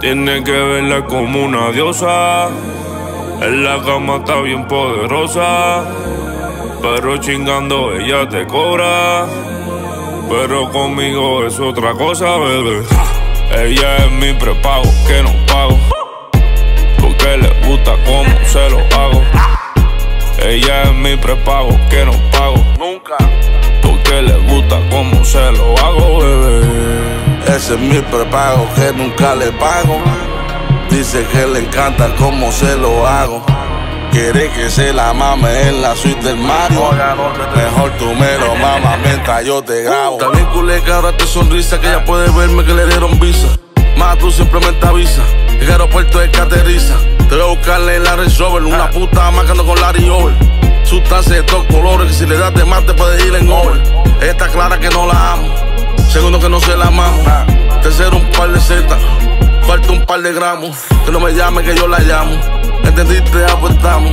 Tiene que verla como una diosa. En la cama está bien poderosa. Pero chingando ella te cobra. Pero conmigo es otra cosa, bebé. Ella es mi prepago que no pago. Porque le gusta cómo se lo hago. Ella es mi prepago que no pago. Nunca. Porque le gusta cómo se lo hago, bebé. Ese es mi prepago que nunca le pago. Dice que le encanta cómo se lo hago. Quiere que se la mame en la suite del Mario. Mejor tú me lo mamas mientras yo te grabo. También culé que ahora te sonrisa, que ella puede verme que le dieron visa. Más tú simplemente avisa. El aeropuerto es que aterriza. Te voy a buscarle en la Rover, una puta marcando con Larry Over. Sustancia de todos colores, que si le das de más te puede ir en over. Está clara que no la amo. Segundo que no se la mamo. Tercero un par de zetas. Cuarto un par de gramos. Que no me llame que yo la llamo. ¿Entendiste? Apostamos.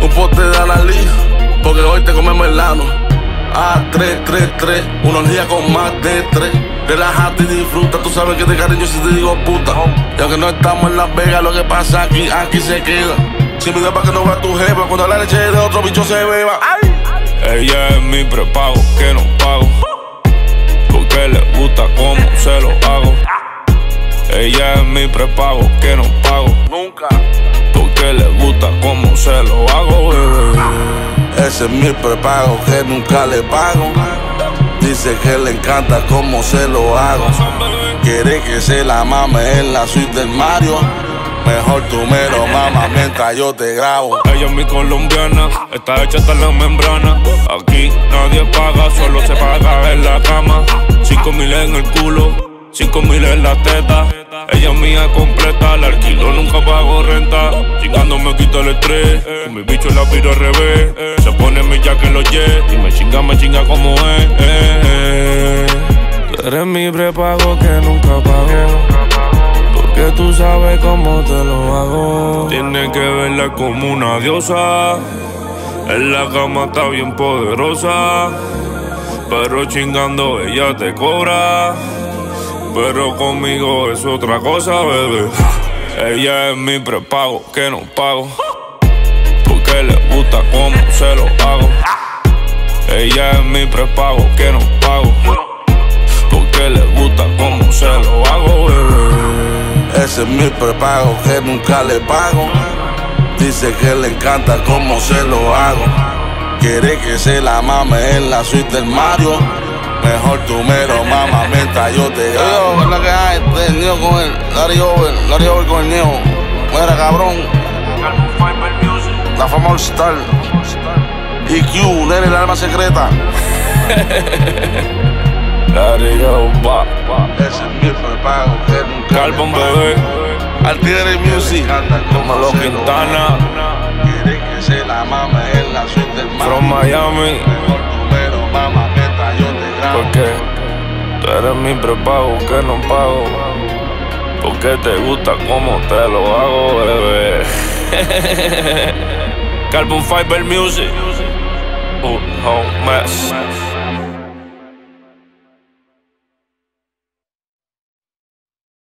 Un pote de analía. Porque hoy te comemos el lano. A 3, 3, 3. Una orgía con más de 3. Relájate y disfruta. Tú sabes que te cariño si te digo puta. Y aunque no estamos en Las Vegas, lo que pasa aquí, aquí se queda. Sin video para que no vea tu jefa. Cuando la leche de otro bicho se beba. Ella es mi prepago que no pago. Porque le gusta cómo se lo hago. Ella es mi prepago que no pago. Nunca. Porque le gusta cómo se lo hago, bebé. Ese es mi prepago que nunca le pago. Dice que le encanta cómo se lo hago. Quiere que se la mame en la suite del Mario. Mejor tú me lo mamas mientras yo te grabo. Ella es mi colombiana, está hecha hasta la membrana. Aquí nadie paga, solo se paga en la cama. Cinco mil en el culo, cinco mil en la teta. Ella mía completa, la alquilo, nunca pago renta. Chingando me quito el estrés, con mi bicho la piro al revés. Se pone mi jack en los jets y me chinga, me chinga como es. eh, eh. Tú eres mi prepago que nunca pago. Porque tú sabes cómo te lo hago. Tienes que verla como una diosa. En la cama está bien poderosa. Pero chingando ella te cobra. Pero conmigo es otra cosa, bebé. Ella es mi prepago que no pago. Porque le gusta cómo se lo hago. Ella es mi prepago que no pago. Porque le gusta cómo se lo hago, bebé. Ese es mi prepago que nunca le pago. Dice que le encanta cómo se lo hago. Quiere que se la mame en la suite del Mario. Mejor tú me lo mamas mientras yo te grabo. Yo, ¿verdad que hay? Este niño con el Larry Over, Larry Over con el niño. Mira, cabrón. La fama All Star. EQ, nene, el alma secreta. Darío, va. Ese es mi prepago que nunca pago. bebé, Altieri Music. como los Quintana, Quiere que se la mame en la suite del Mario. from Miami. Mejor tú me lo mamas mientras yo te grabo. Porque tú eres mi prepago que no pago. Porque te gusta cómo te lo hago, bebé. Carbon Fiber Music. Oh, oh, mess.